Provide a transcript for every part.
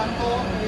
Santo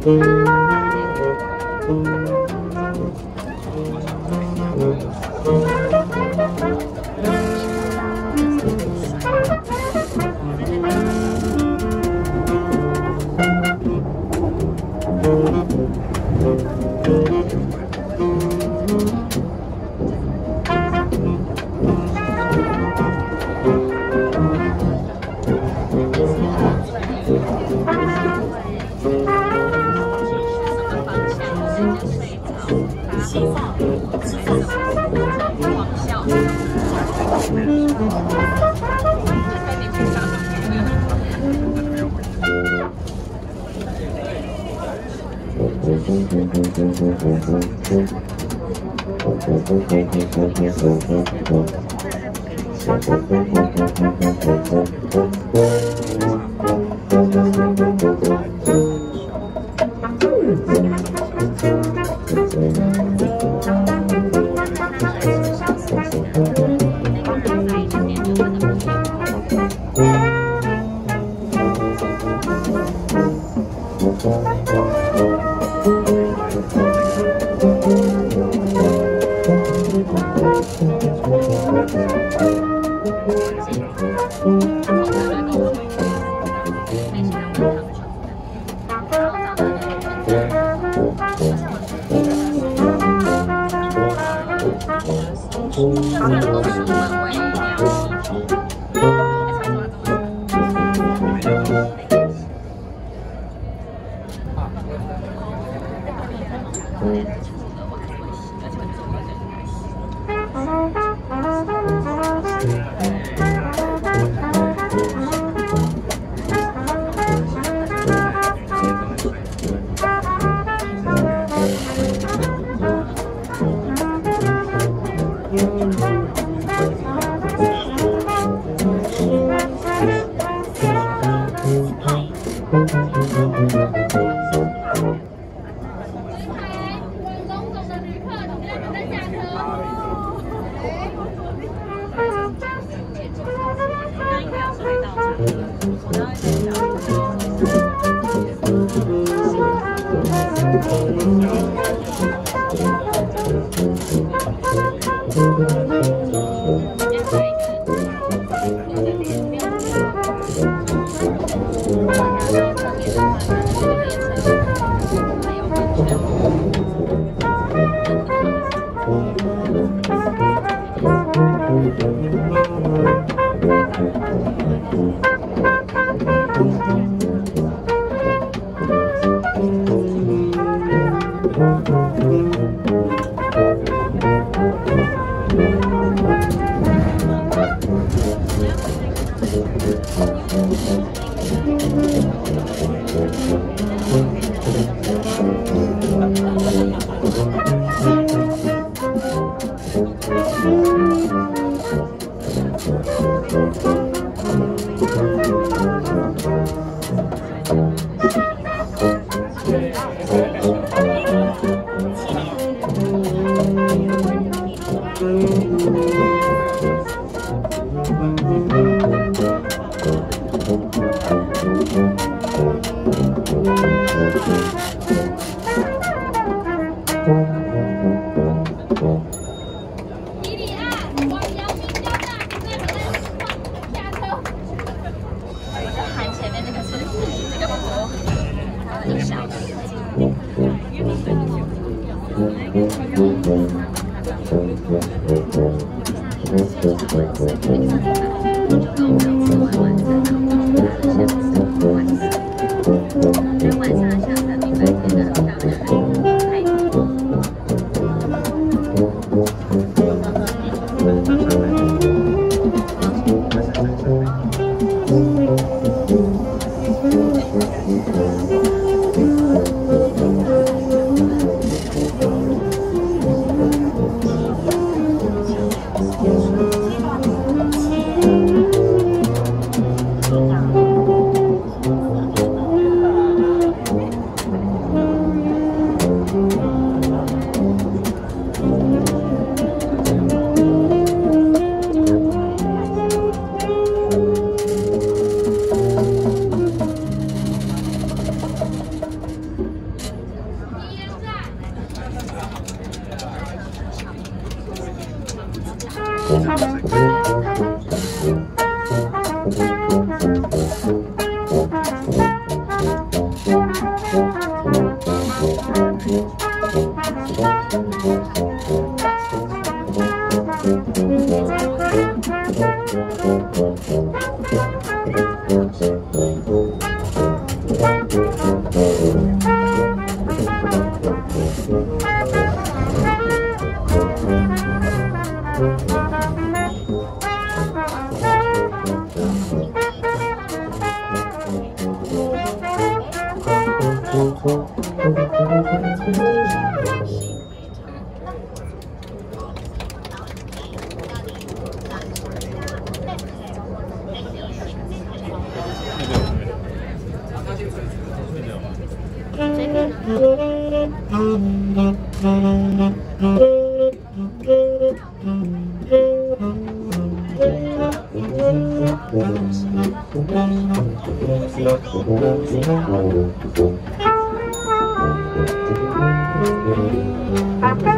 Thank. 看看你背上有没有。你放心吧我们就刚刚我们两个吃完晚餐 Thank you. Música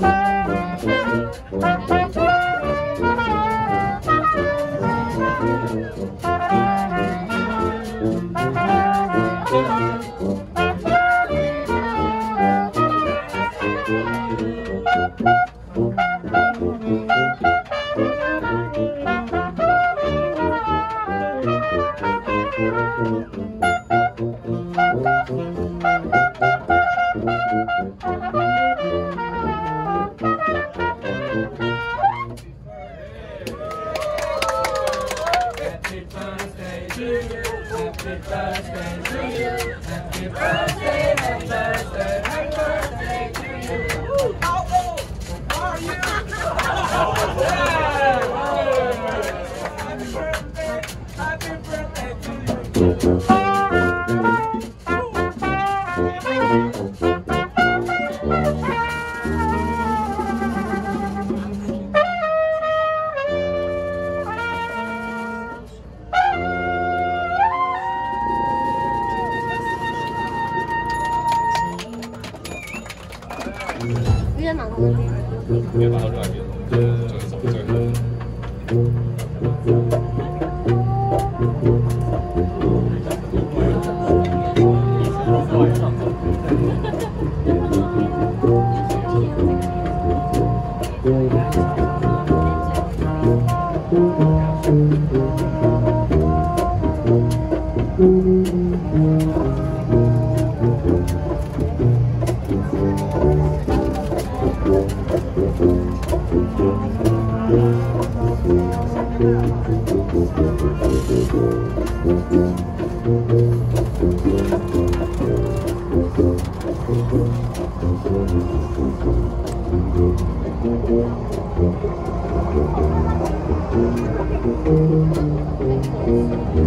Música